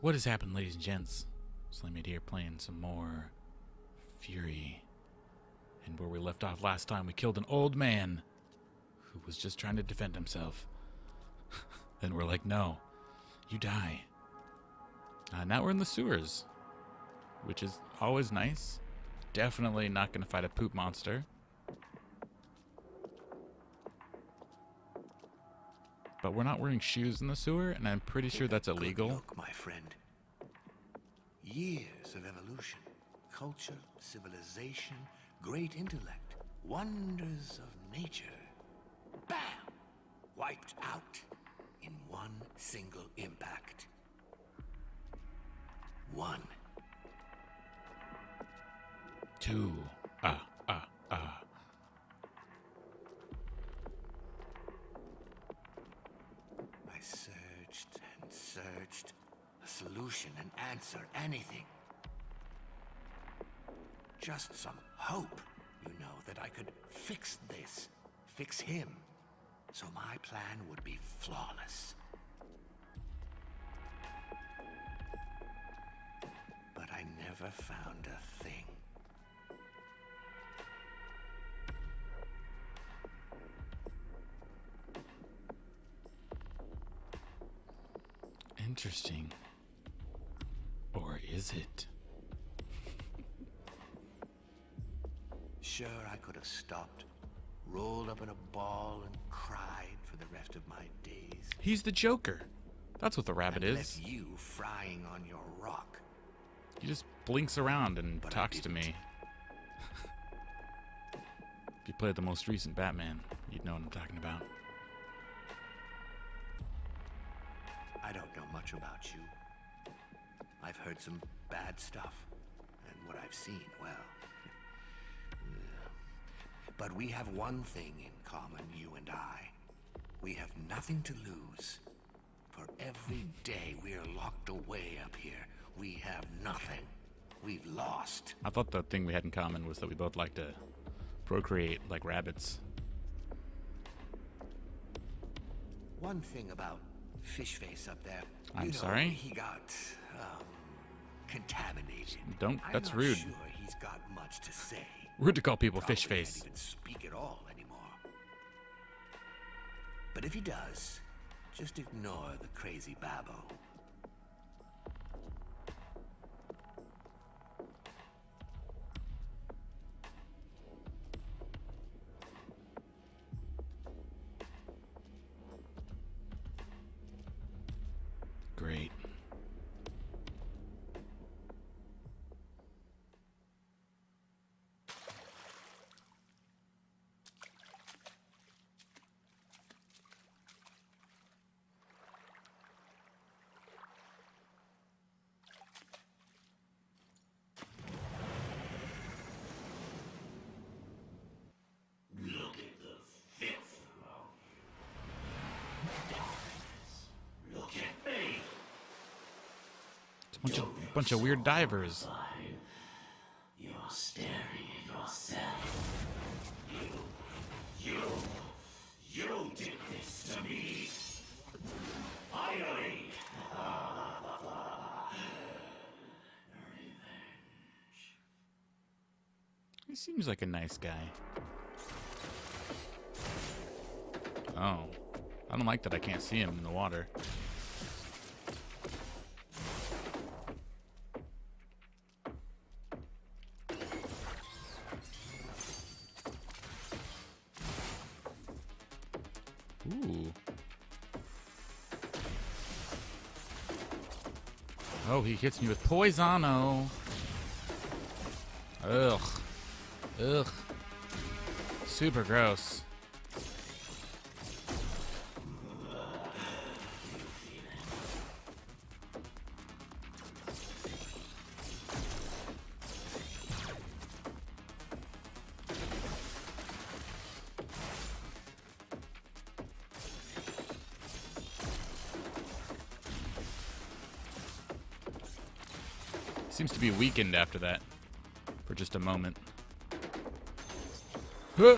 What has happened, ladies and gents? Slaymate here playing some more Furi. And where we left off last time, we killed an old man who was just trying to defend himself. and we're like, no, you die. Uh, now we're in the sewers, which is always nice. Definitely not going to fight a poop monster. But we're not wearing shoes in the sewer, and I'm pretty sure that's illegal. Look, my friend. Years of evolution, culture, civilization, great intellect, wonders of nature. Bam! Wiped out in one single impact. One. Two. Ah. I searched and searched. A solution, an answer, anything. Just some hope, you know, that I could fix this, fix him. So my plan would be flawless. But I never found a thing. He's the Joker. That's what the rabbit is. you frying on your rock. He just blinks around and But talks to me. if you played the most recent Batman, you'd know what I'm talking about. I don't know much about you. I've heard some bad stuff, and what I've seen, well. but we have one thing in common, you and I. We have nothing to lose. For every day we are locked away up here, we have nothing. We've lost. I thought the thing we had in common was that we both like to procreate like rabbits. One thing about Fishface up there. I'm you know, sorry? He got um, contaminated. Don't- that's rude. Sure, he's got much to say. Rude to call people Probably fish But if he does, just ignore the crazy babbo. Bunch of, bunch of weird divers. You're staring at yourself. You, you, you did this to me. Finally. He seems like a nice guy. Oh. I don't like that I can't see him in the water. Oh, he hits me with Poisano. Ugh. Ugh. Super gross. After that. For just a moment. Huh.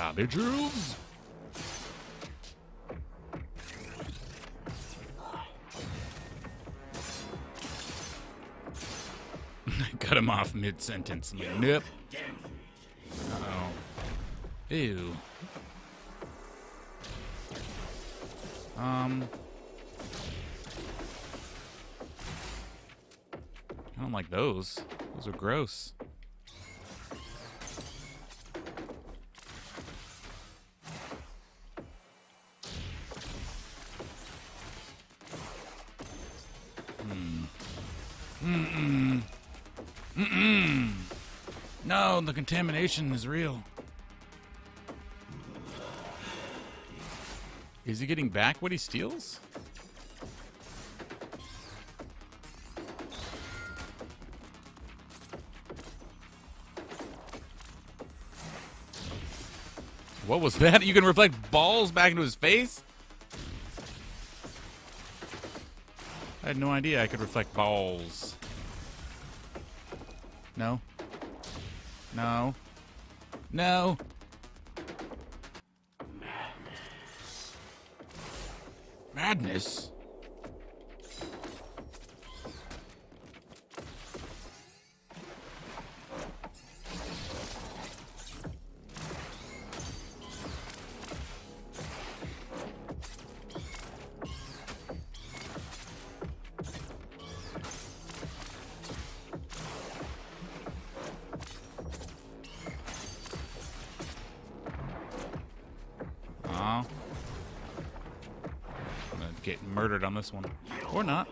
Oh yeah. Cut him off mid sentence. I'm like, nope. Uh oh. Ew. Um. I don't like those. Those are gross. Contamination is real. Is he getting back what he steals? What was that? You can reflect balls back into his face? I had no idea I could reflect balls. No. No. No. Madness. Aw. This one. Or not.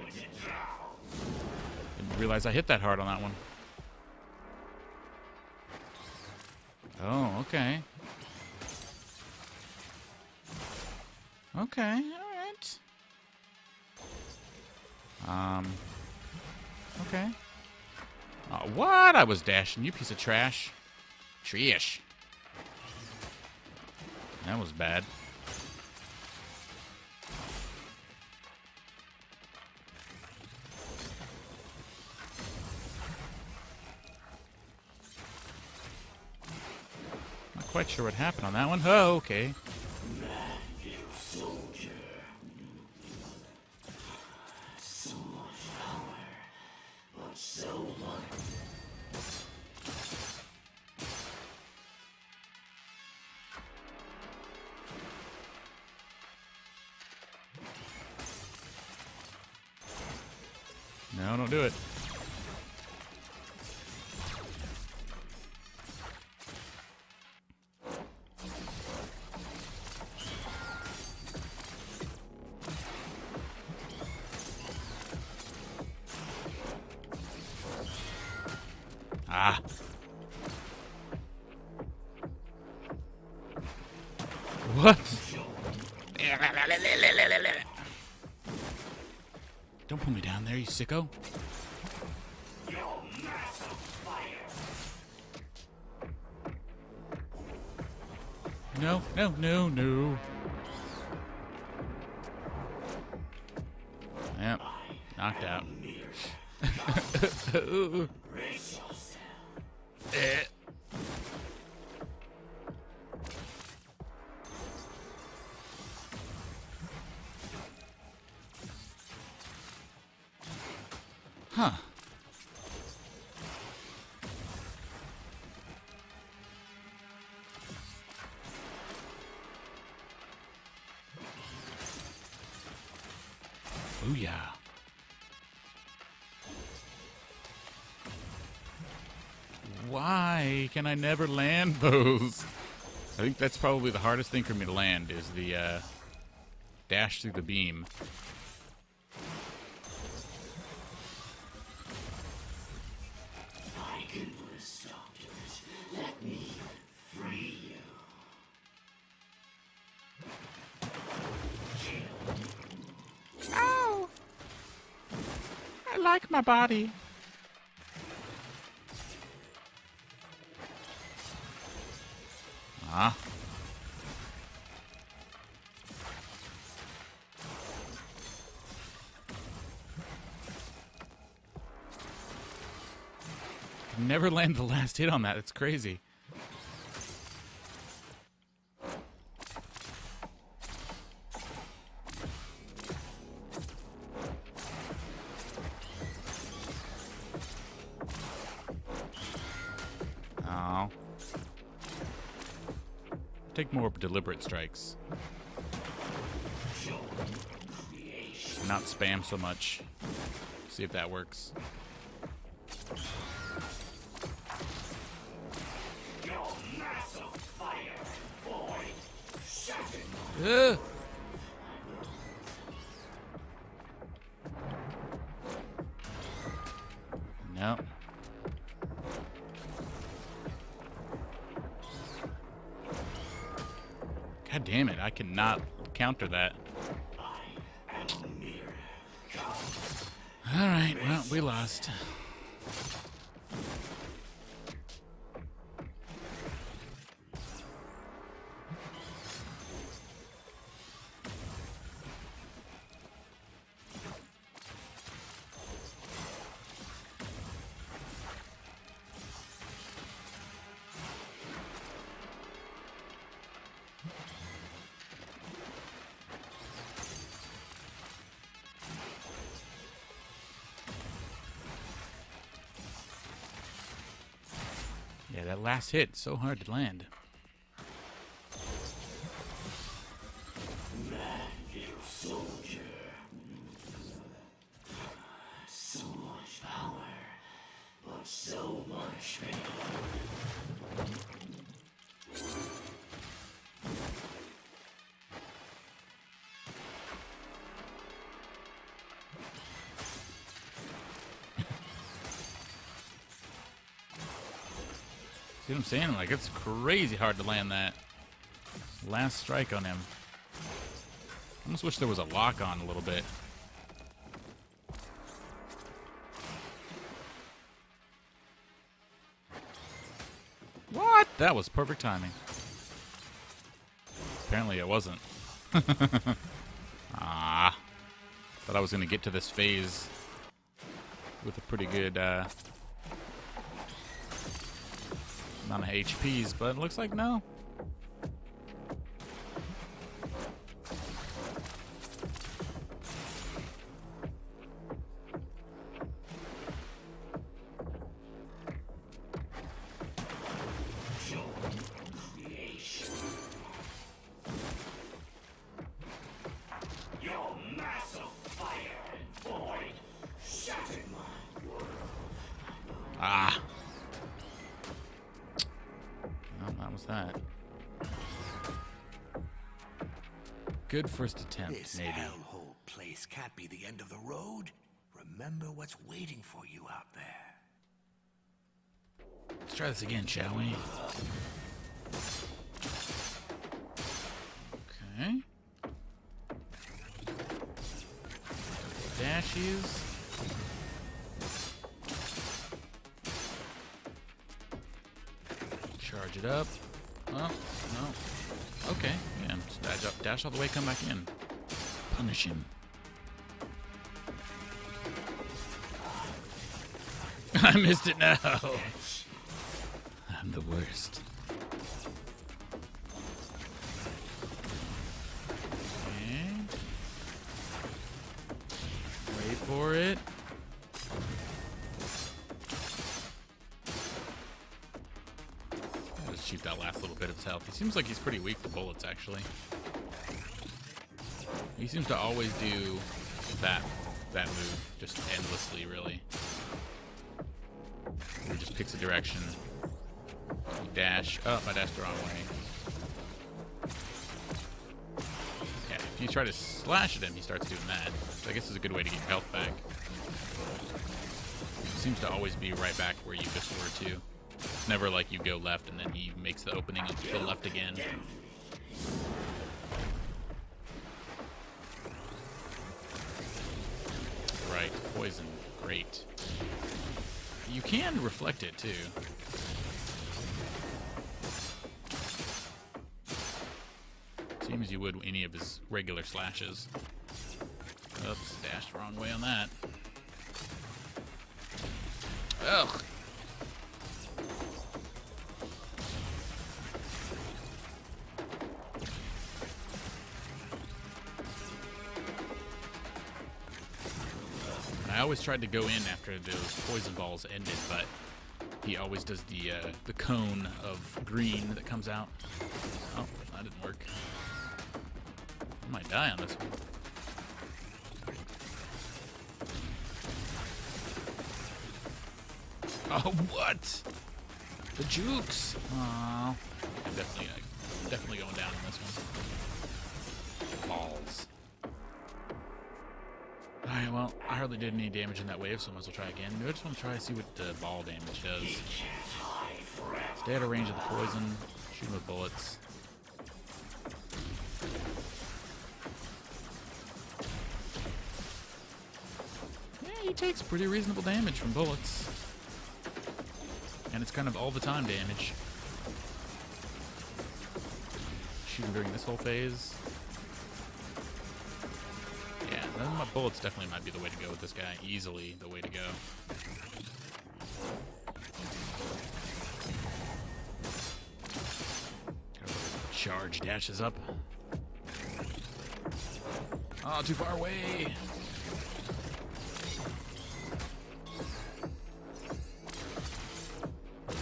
Didn't realize I hit that hard on that one. Oh, okay. Okay, alright. Um. Okay. Uh, what? I was dashing, you piece of trash. Trash. That was bad. Quite sure what happened on that one. Oh, okay. No, don't do it. Massive fire. No, no, no, no. Yep. Knocked out. can I never land those? I think that's probably the hardest thing for me to land is the uh, dash through the beam. I can put a stop to this. Let me free you. Ow! I like my body. Never land the last hit on that. It's crazy. Deliberate strikes. Not spam so much. See if that works. Ugh. Damn it, I cannot counter that. Alright, well, we lost. Last hit, so hard to land. Saying? Like, it's crazy hard to land that last strike on him. Almost wish there was a lock on a little bit. What? That was perfect timing. Apparently it wasn't. ah. Thought I was going to get to this phase with a pretty good uh, of HPs, but it looks like no. That. Good first attempt, This maybe. hellhole place can't be the end of the road. Remember what's waiting for you out there. Let's try this again, shall we? Okay. Dashies. Charge it up. Oh, no. Okay, yeah, just dash, up, dash all the way, come back in. Punish him. I missed it now. I'm the worst. That last little bit of his health. He seems like he's pretty weak to bullets, actually. He seems to always do that that move just endlessly, really. He just picks a direction. Dash. Oh, I dashed the wrong way. Yeah, if you try to slash at him, he starts doing that. I guess it's a good way to get your health back. Seems to always be right back where you just were too. It's never like you go left he makes the opening to the left again. Right, poison. Great. You can reflect it too. Same as you would any of his regular slashes. Oops, dashed wrong way on that. Ugh. Always tried to go in after those poison balls ended, but he always does the uh, the cone of green that comes out. Oh, that didn't work. I might die on this one. Oh, what? The jukes. Oh, I'm definitely, uh, definitely going down on this one. Balls. All right, well, I hardly did any damage in that wave, so I might as well try again. I just want to try to see what the ball damage does. Stay out of range of the poison. Shoot him with bullets. Yeah, he takes pretty reasonable damage from bullets. And it's kind of all the time damage. Shoot him during this whole phase. My bullets definitely might be the way to go with this guy. Easily the way to go. Charge dashes up. Oh, too far away.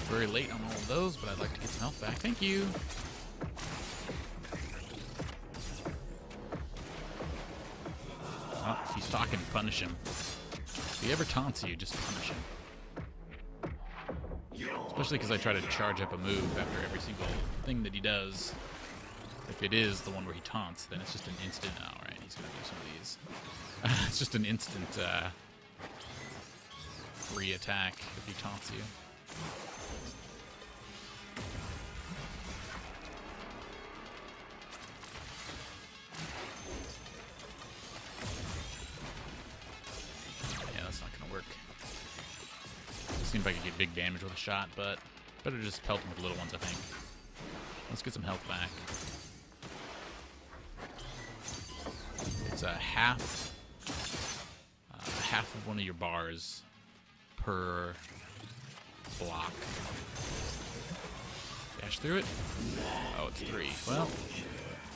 Very late on all of those, but I'd like to get some health back. Thank you. Punish him. If he ever taunts you, just punish him. Especially because I try to charge up a move after every single thing that he does. If it is the one where he taunts, then it's just an instant. All right, he's gonna do some of these. it's just an instant uh, free attack if he taunts you. See if I can get big damage with a shot, but better just pelt him with little ones, I think. Let's get some health back. It's a half, uh, half of one of your bars per block. Dash through it. Oh, it's three. Well,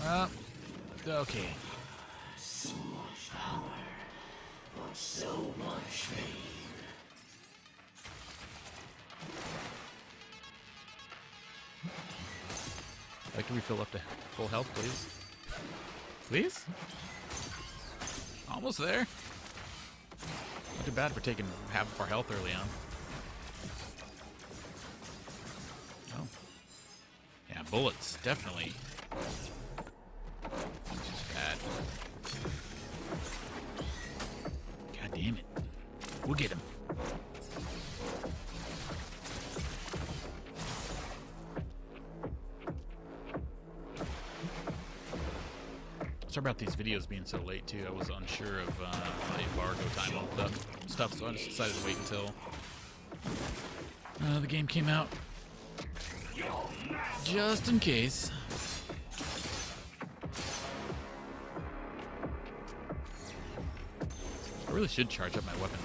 well, okay. So much power, so much. Like to refill up to full health, please. Please? Almost there. Not too bad for taking half of our health early on. Oh. Yeah, bullets, definitely. It's just bad. God damn it. We'll get him. These videos being so late too. I was unsure of uh, my embargo time on the stuff, so I just decided to wait until uh, the game came out, just in case. I really should charge up my weapon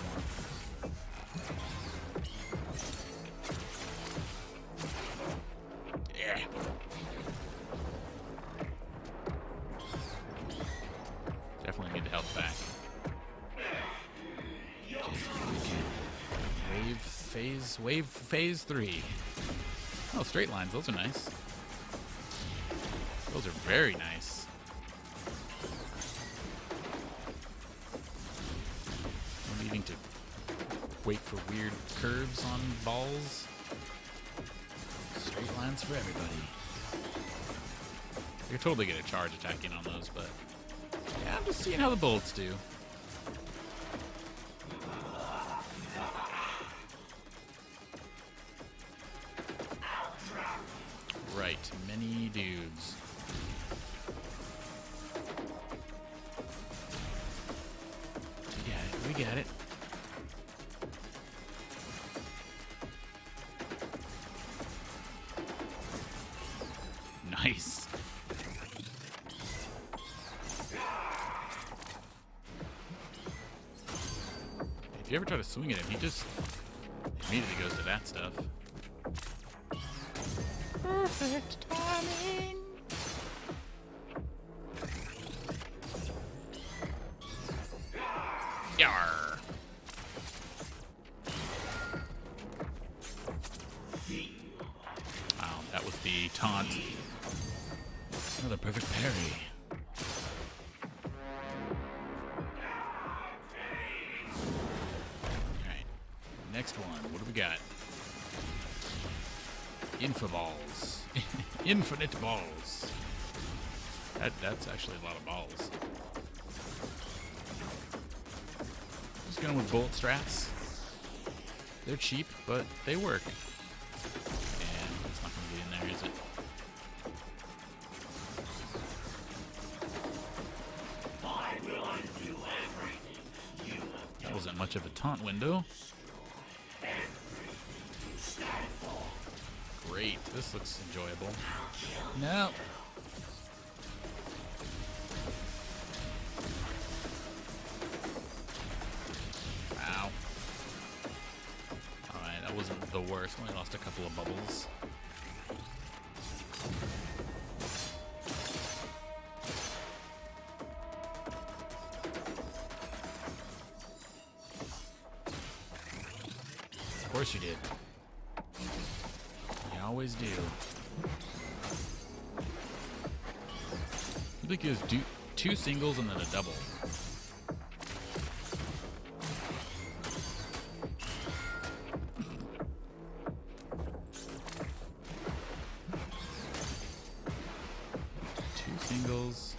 back. Wave phase, wave phase three. Oh, straight lines. Those are nice. Those are very nice. No needing to wait for weird curves on balls. Straight lines for everybody. You're totally get a charge attacking on those, but I'm just seeing how the bullets do. Right, many dudes. We got it, we got it. Nice. You ever try to swing at him, he just immediately goes to that stuff. Perfect timing. Infinite balls. That, that's actually a lot of balls. Just going with bullet straps. They're cheap, but they work. And it's not going to in there, is it? I will undo everything you have That wasn't much of a taunt window. stand for. Great. This looks enjoyable. No. Ow. Alright, that wasn't the worst. Only lost a couple of bubbles. Of course you did. Always do. You think it was do two singles and then a double. Two singles.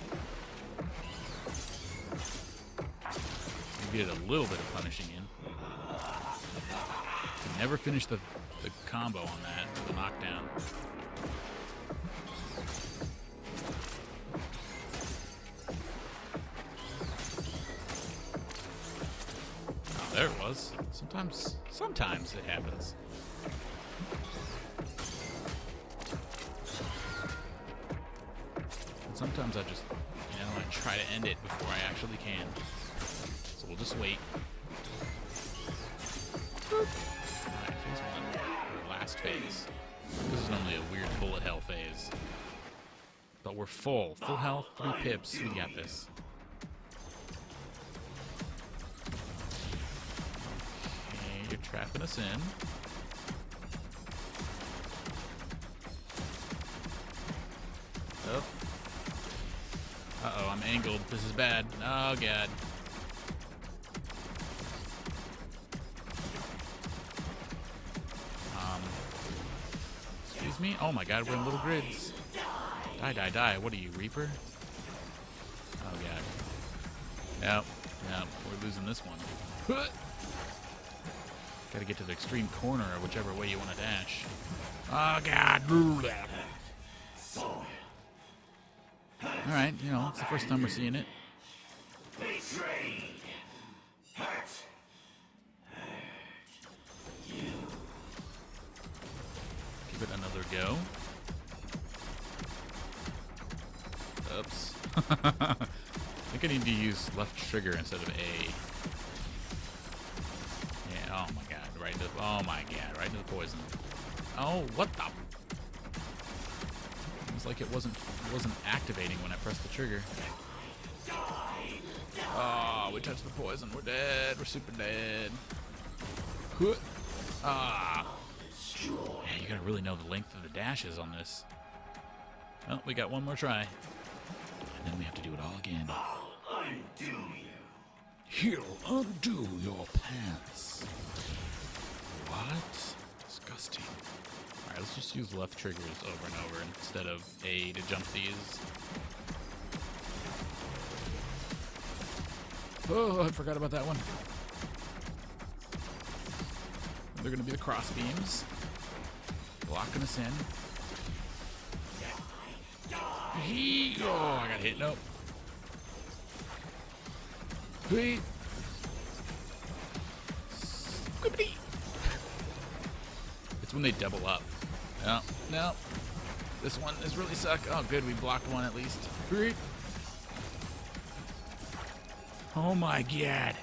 Maybe did a little bit of punishing in. Never finish the, the combo on that, sometimes it happens. And sometimes I just, you know, I try to end it before I actually can. So we'll just wait. Alright, phase one. Last phase. This is normally a weird bullet hell phase. But we're full. Full health, three pips. We got this. Us in. Oh. Uh-oh, I'm angled. This is bad. Oh, God. Um, excuse me? Oh my god, we're in little grids. Die, die, die. What are you, Reaper? Oh god. Nope. Nope. We're losing this one. Gotta get to the extreme corner or whichever way you want to dash. Oh god. Alright, you know, it's the first time we're seeing it. Give it another go. Oops. I think I need to use left trigger instead of A. right into oh my god, right into the poison. Oh, what the It's like it wasn't wasn't activating when I pressed the trigger. Oh, we touched the poison. We're dead. We're super dead. Ah. Yeah, you gotta really know the length of the dashes on this. Well, we got one more try. And then we have to do it all again. I'll Undo you. He'll undo your pants. What? Disgusting. Alright, let's just use left triggers over and over instead of A to jump these. Oh, I forgot about that one. They're gonna be the cross beams. Blocking us in. He oh, I got hit. Nope. Hey. When they double up. No, no. This one is really suck. Oh, good. We blocked one at least. Great. Oh my god.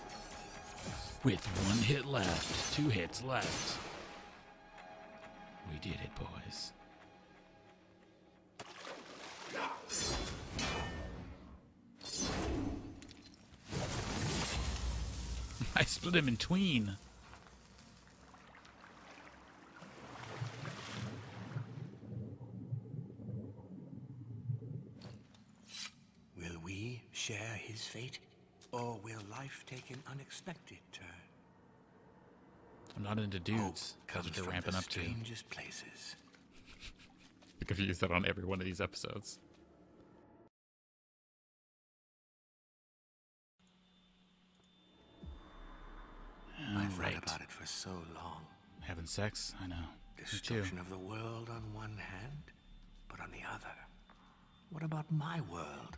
With one hit left, two hits left. We did it, boys. I split him in tween. share his fate? Or will life take an unexpected turn? I'm not into dudes. Hope That's comes what they're from ramping the up to. strangest places. I could use that on every one of these episodes. I've right. thought about it for so long. Having sex? I know. Me too. Destruction of the world on one hand, but on the other, what about my world?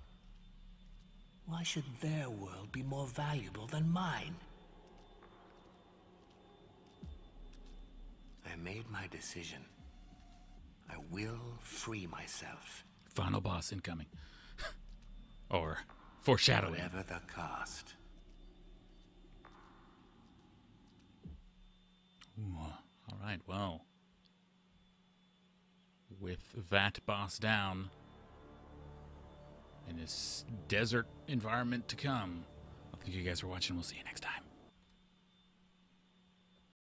Why should their world be more valuable than mine? I made my decision. I will free myself, Final boss incoming. or foreshadowing. whatever the cost. Ooh, all right, well. With that boss down and this desert environment to come, thank you guys for watching. We'll see you next time.